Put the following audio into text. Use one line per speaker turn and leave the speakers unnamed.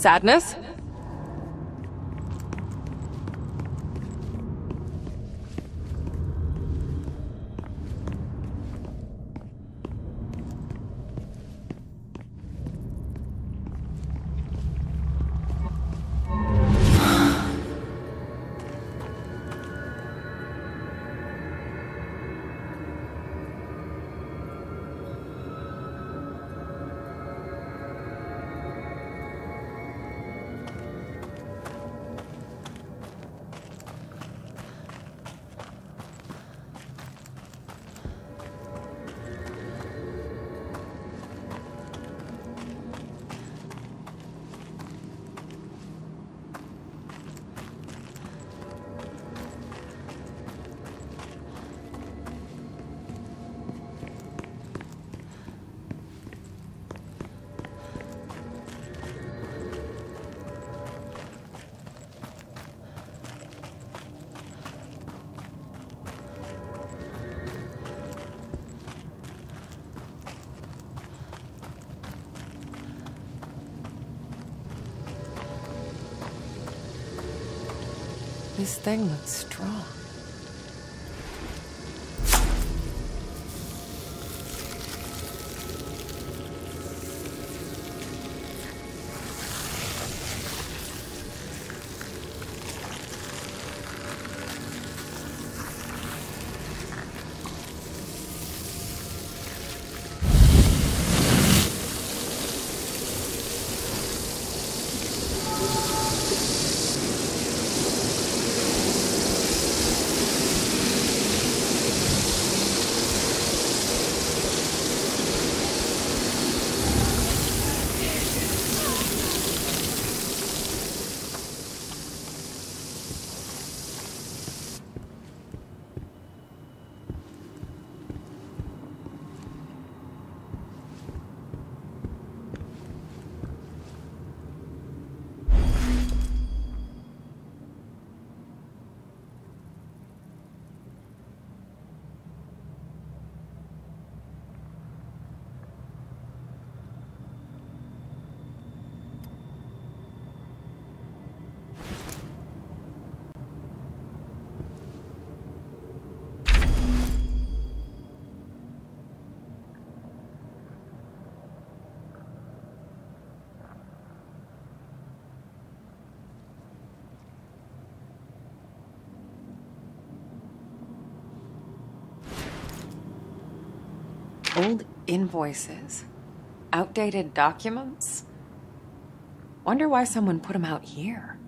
Sadness? This thing looks strong. Old invoices. Outdated documents. Wonder why someone put them out here.